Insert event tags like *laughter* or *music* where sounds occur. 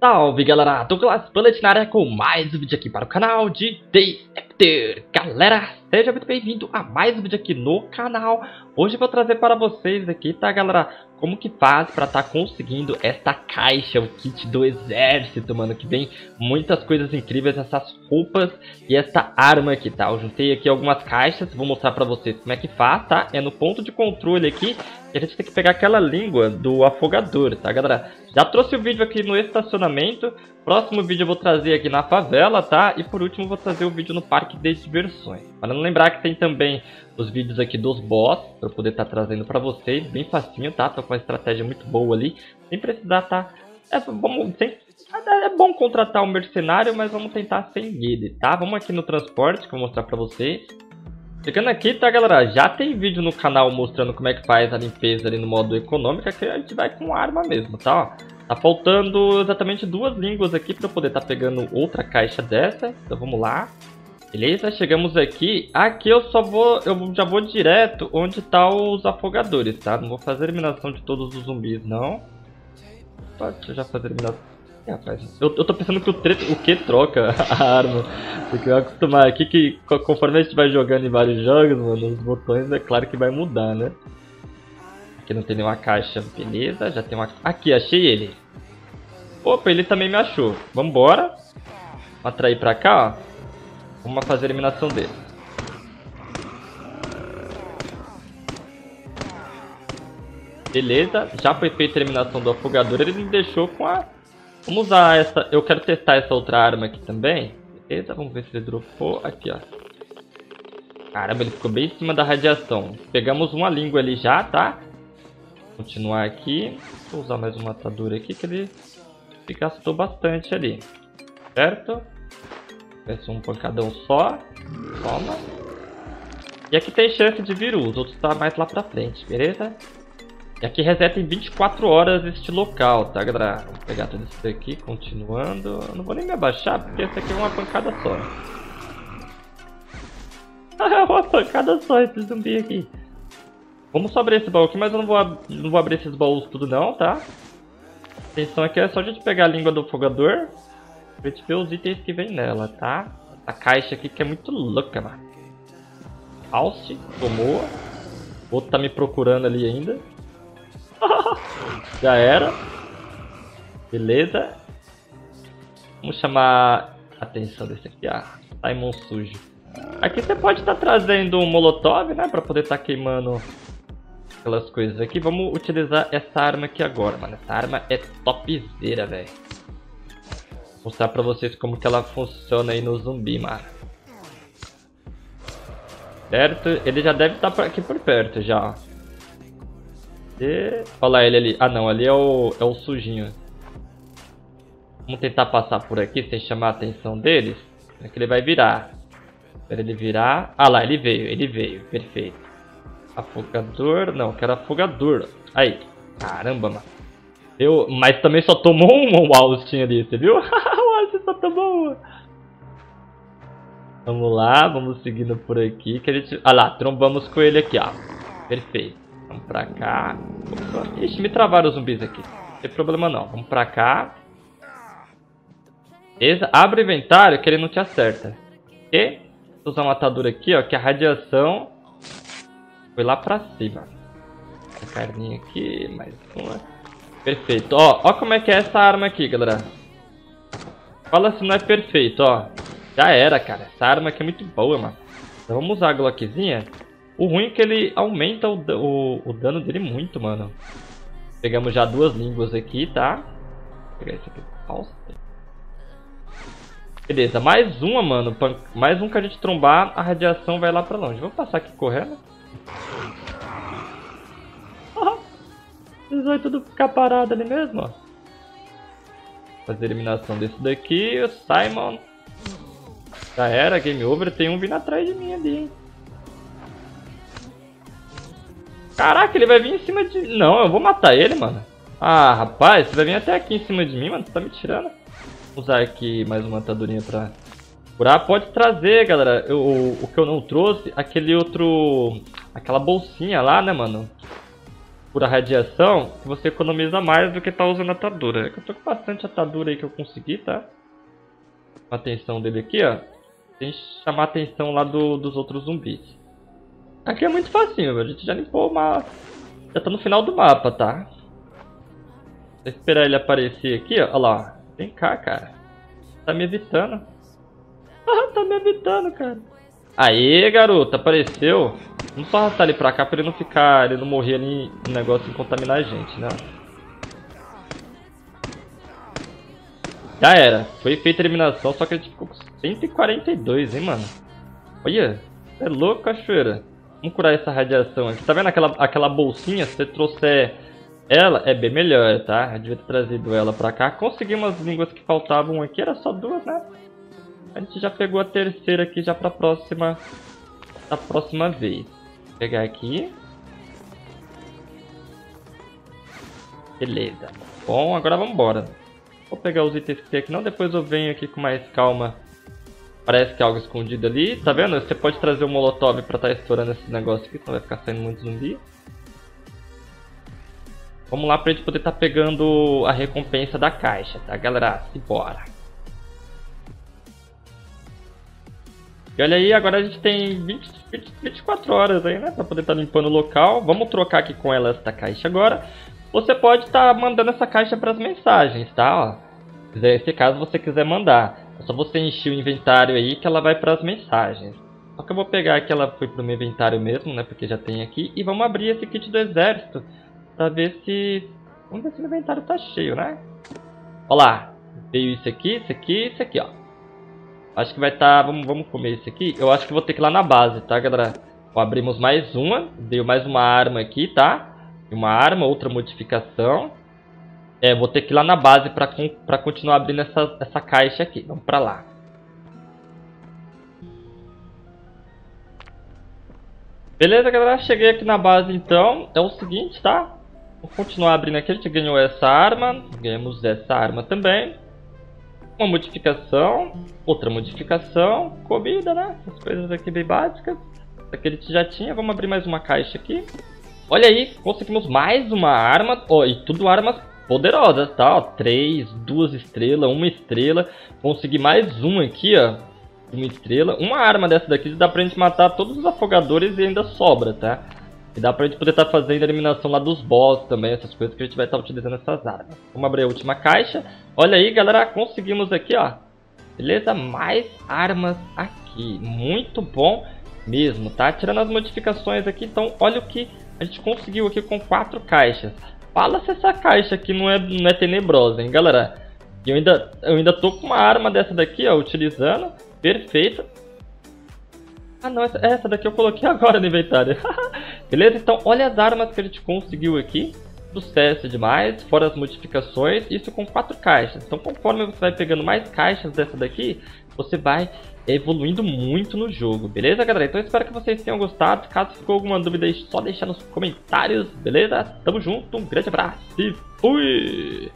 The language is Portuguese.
Salve galera, Douglas Bullet na área com mais um vídeo aqui para o canal de Day After. Galera, seja muito bem-vindo a mais um vídeo aqui no canal. Hoje eu vou trazer para vocês aqui, tá galera, como que faz para estar tá conseguindo esta caixa, o kit do exército, mano Que vem muitas coisas incríveis, essas roupas e esta arma aqui, tá? Eu juntei aqui algumas caixas, vou mostrar para vocês como é que faz, tá? É no ponto de controle aqui, e a gente tem que pegar aquela língua do afogador, tá galera? Já trouxe o vídeo aqui no estacionamento, próximo vídeo eu vou trazer aqui na favela, tá? E por último eu vou trazer o vídeo no parque de diversões. Para não lembrar que tem também os vídeos aqui dos boss, para poder estar tá trazendo para vocês, bem facinho, tá? Tô com uma estratégia muito boa ali, sem precisar tá... É, vamos, sem, é bom contratar um mercenário, mas vamos tentar sem ele, tá? Vamos aqui no transporte, que eu vou mostrar para vocês. Chegando aqui, tá, galera? Já tem vídeo no canal mostrando como é que faz a limpeza ali no modo econômico, que a gente vai com arma mesmo, tá? Ó, tá faltando exatamente duas línguas aqui para poder estar tá pegando outra caixa dessa, então vamos lá. Beleza, chegamos aqui. Aqui eu só vou, eu já vou direto onde tá os afogadores, tá? Não vou fazer eliminação de todos os zumbis, não. Pode já fazer eliminação. É, rapaz, eu, eu tô pensando que o, tre o que troca *laughs* a arma. Porque eu acostumar aqui que conforme a gente vai jogando em vários jogos, mano, os botões é claro que vai mudar, né? Aqui não tem nenhuma caixa, beleza, já tem uma... Aqui, achei ele. Opa, ele também me achou. Vambora. Atrair pra cá, ó. Vamos fazer a eliminação dele. Beleza, já foi feita a eliminação do afogador, ele me deixou com a... Vamos usar essa... Eu quero testar essa outra arma aqui também. Beleza, vamos ver se ele dropou. Aqui, ó. Caramba, ele ficou bem em cima da radiação. Pegamos uma língua ali já, tá? Continuar aqui. Vou usar mais uma atadura aqui que ele gastou bastante ali. Certo? Peço um pancadão só. Toma. E aqui tem chance de vir os outros tá mais lá pra frente, beleza? E aqui reseta em 24 horas este local, tá galera? Vamos pegar tudo isso daqui, continuando. Eu não vou nem me abaixar, porque essa aqui é uma pancada só. *laughs* é uma pancada só esse zumbi aqui. Vamos só abrir esse baú aqui, mas eu não vou, não vou abrir esses baús tudo não, tá? A intenção aqui é só a gente pegar a língua do fogador Pra gente ver os itens que vem nela, tá? A caixa aqui que é muito louca, mano. Alce, tomou. O outro tá me procurando ali ainda. *laughs* Já era. Beleza. Vamos chamar a atenção desse aqui, ah. Simon sujo. Aqui você pode estar tá trazendo um molotov, né? Pra poder estar tá queimando aquelas coisas aqui. Vamos utilizar essa arma aqui agora, mano. Essa arma é topzera, velho mostrar pra vocês como que ela funciona aí no zumbi, mano. Certo? Ele já deve estar tá aqui por perto já. E... Olha lá ele ali. Ah não, ali é o, é o sujinho. Vamos tentar passar por aqui sem chamar a atenção deles. É que ele vai virar. Espera ele virar. Ah lá, ele veio, ele veio. Perfeito. Afogador. Não, quero afogador. Aí. Caramba, mano. Eu, mas também só tomou um Austin ali, você viu? *laughs* só tomou uma. Vamos lá, vamos seguindo por aqui. Que a gente... Ah lá, trombamos com ele aqui, ó. Perfeito. Vamos pra cá. Opa. Ixi, me travaram os zumbis aqui. Não tem problema não. Vamos pra cá. Beleza? Abre o inventário que ele não te acerta. E vou usar uma atadura aqui, ó, que a radiação foi lá pra cima. Essa carninha aqui, mais uma. Perfeito. Ó, ó como é que é essa arma aqui, galera. Fala se não é perfeito, ó. Já era, cara. Essa arma aqui é muito boa, mano. Então vamos usar a Glockzinha. O ruim é que ele aumenta o, o, o dano dele muito, mano. Pegamos já duas línguas aqui, tá? Vou pegar esse aqui. Nossa. Beleza, mais uma, mano. Mais um que a gente trombar, a radiação vai lá pra longe. Vou passar aqui correndo. Eles vão tudo ficar parado ali mesmo, ó. Fazer eliminação desse daqui, o Simon. Já era, game over. Tem um vindo atrás de mim ali, hein. Caraca, ele vai vir em cima de... Não, eu vou matar ele, mano. Ah, rapaz, você vai vir até aqui em cima de mim, mano. Você tá me tirando. Vou usar aqui mais uma atadurinha pra curar. Pode trazer, galera. Eu, o que eu não trouxe, aquele outro... Aquela bolsinha lá, né, mano? Cura radiação, você economiza mais do que tá usando atadura. Eu tô com bastante atadura aí que eu consegui, tá? A atenção dele aqui, ó. Tem que chamar a atenção lá do, dos outros zumbis. Aqui é muito facinho, a gente já limpou uma... Já tá no final do mapa, tá? Vou esperar ele aparecer aqui, ó. Olha lá. Vem cá, cara. Tá me evitando. *laughs* Tá me evitando, cara. Aê, garoto, apareceu. Vamos só arrastar ele pra cá pra ele não ficar, ele não morrer ali no negócio e contaminar a gente, né? Já era. Foi feita a eliminação, só que a gente ficou com 142, hein, mano. Olha, é louco, cachoeira. Vamos curar essa radiação aqui. Tá vendo aquela, aquela bolsinha? Se você trouxer ela, é bem melhor, tá? Eu devia ter trazido ela pra cá. Conseguimos as línguas que faltavam aqui. Era só duas, né? A gente já pegou a terceira aqui já pra próxima... Da próxima vez. Pegar aqui. Beleza. Bom, agora vamos embora. Vou pegar os itens que tem aqui não, depois eu venho aqui com mais calma. Parece que é algo escondido ali. Tá vendo? Você pode trazer o molotov pra estar tá estourando esse negócio aqui, senão vai ficar saindo muito zumbi. Vamos lá pra gente poder estar tá pegando a recompensa da caixa, tá galera? Simbora! E olha aí, agora a gente tem 20, 20, 24 horas aí, né? Pra poder estar tá limpando o local. Vamos trocar aqui com ela esta caixa agora. Você pode estar tá mandando essa caixa para as mensagens, tá? Ó, se caso você quiser mandar. É só você encher o inventário aí que ela vai para as mensagens. Só que eu vou pegar aqui, ela foi pro meu inventário mesmo, né? Porque já tem aqui. E vamos abrir esse kit do exército. Pra ver se... Vamos ver se o inventário tá cheio, né? Olha lá. Veio isso aqui, isso aqui, isso aqui, ó. Acho que vai estar... Tá... Vamos, vamos comer esse aqui. Eu acho que vou ter que ir lá na base, tá, galera? Ó, abrimos mais uma. Deu mais uma arma aqui, tá? Uma arma, outra modificação. É, vou ter que ir lá na base pra, pra continuar abrindo essa, essa caixa aqui. Vamos pra lá. Beleza, galera. Cheguei aqui na base, então. É o seguinte, tá? Vou continuar abrindo aqui. A gente ganhou essa arma. Ganhamos essa arma também uma modificação, outra modificação, comida, né? Essas coisas aqui bem básicas. Aqui ele já tinha, vamos abrir mais uma caixa aqui. Olha aí, conseguimos mais uma arma, oh, e tudo armas poderosas, tá? Ó, três, duas estrelas, uma estrela. Consegui mais uma aqui, ó. Uma estrela. Uma arma dessa daqui dá pra gente matar todos os afogadores e ainda sobra, tá? E dá pra gente poder estar tá fazendo a eliminação lá dos boss também, essas coisas que a gente vai estar tá utilizando essas armas. Vamos abrir a última caixa. Olha aí, galera, conseguimos aqui, ó. Beleza? Mais armas aqui. Muito bom mesmo, tá? Tirando as modificações aqui, então olha o que a gente conseguiu aqui com quatro caixas. Fala se essa caixa aqui não é, não é tenebrosa, hein, galera? Eu ainda, eu ainda tô com uma arma dessa daqui, ó, utilizando. Perfeita. Ah, não, essa, essa daqui eu coloquei *laughs* agora no inventário. *laughs* Beleza? Então, olha as armas que a gente conseguiu aqui. Sucesso demais, fora as modificações, isso com quatro caixas. Então, conforme você vai pegando mais caixas dessa daqui, você vai evoluindo muito no jogo, beleza, galera? Então, espero que vocês tenham gostado. Caso ficou alguma dúvida, aí, só deixar nos comentários, beleza? Tamo junto, um grande abraço e fui!